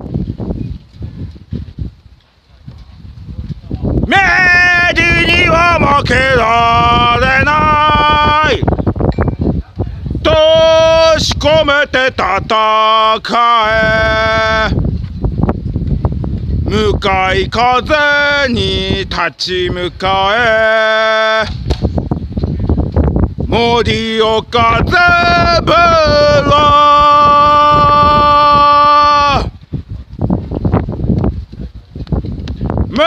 明治には負けられない。とし込めて戦え。向かい風に立ち向かえ。盛岡ゼブラ無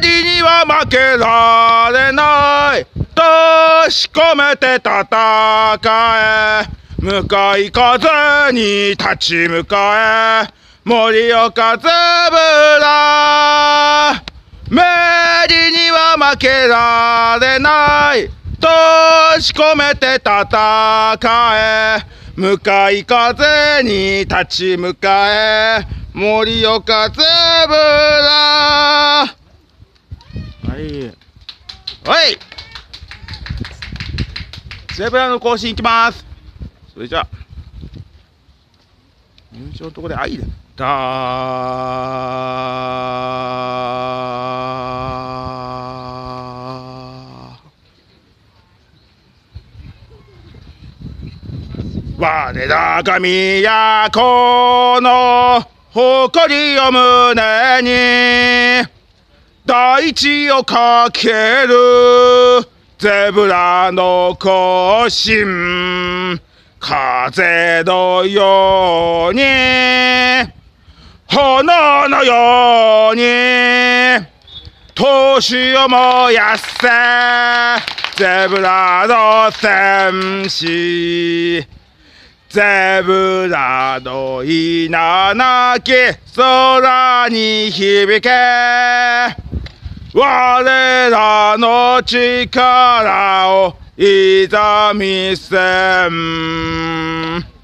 理には負けられない。とし込めて戦え。向かい風に立ち向かえ。盛岡ゼブラ無理には負けられない。とし込めて戦え。向かい風に立ち向かえ。盛岡ゼブラはいはいゼブラの更新いきます。それじゃあ。入場のところで愛だ。だ我らが都の誇りを胸に大地をかけるゼブラの行進風のように。炎のように。闘を燃やせ。ゼブラの戦士。ゼブラの稲なき。空に響け。我らの力をいざ見せん。